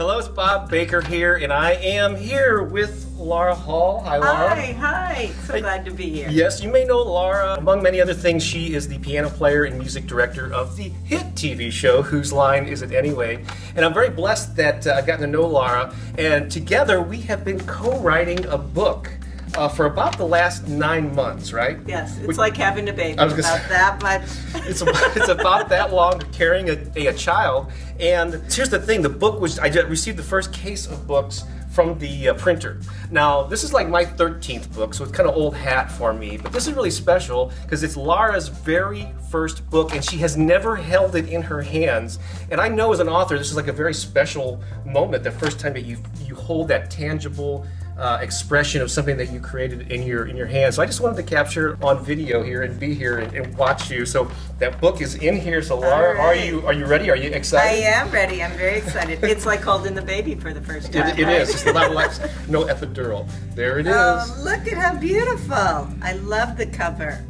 Hello, it's Bob Baker here, and I am here with Laura Hall. Hi, Laura. Hi, hi. So glad to be here. Yes, you may know Laura. Among many other things, she is the piano player and music director of the hit TV show Whose Line Is It Anyway? And I'm very blessed that uh, I've gotten to know Laura, and together we have been co-writing a book. Uh, for about the last nine months, right? Yes, it's We- like having a baby. I was about say- that much. it's about, it's about that long carrying a, a, a child. And here's the thing: the book was I just received the first case of books from the uh, printer. Now this is like my 13th book, so it's kind of old hat for me. But this is really special because it's Laura's very first book, and she has never held it in her hands. And I know as an author, this is like a very special moment. The first time that you you hold that tangible uh, expression of something that you created in your in your hands. So I just wanted to capture on video here and be here and, and watch you. So that book is in here. So Laura, All are you are you ready? Are you excited? I am ready. I'm very excited. It's like holding the baby for the first time. It, it right? is. It's not like no epidural. There it is. Oh, look at how beautiful. I love the cover.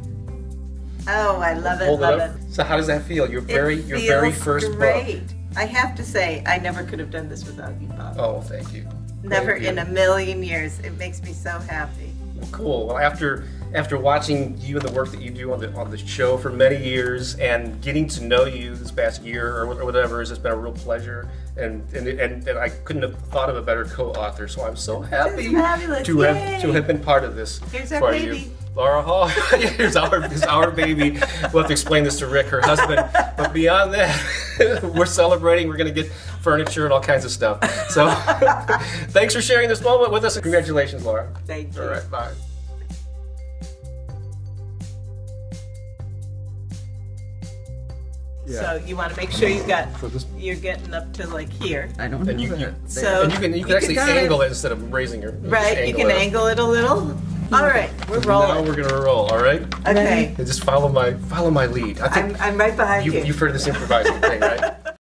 Oh, I love it, Hold it love up. it. So how does that feel? Your It very your very first great. book. I have to say, I never could have done this without you, Bob. Oh, thank you. Never in a million years. It makes me so happy. Cool. Well, after after watching you and the work that you do on the on the show for many years and getting to know you this past year or, or whatever, it's just been a real pleasure. And and, and and I couldn't have thought of a better co-author. So I'm so happy to have to have been part of this Here's our for baby. you. Laura Hall, here's our here's our baby. We'll have to explain this to Rick, her husband. But beyond that, we're celebrating. We're gonna get furniture and all kinds of stuff. So, thanks for sharing this moment with us. and Congratulations, Laura. Thank you. All right, bye. So you want to make sure you got this- you're getting up to like here. I don't And know you, you So and you can you can you actually can kind of- angle it instead of raising your Right, you can it. angle it a little. All right, we're Now rolling. we're gonna roll. All right. Okay, And just follow my follow my lead. I think I'm, I'm right behind you, you. you've heard of this improvising thing, right?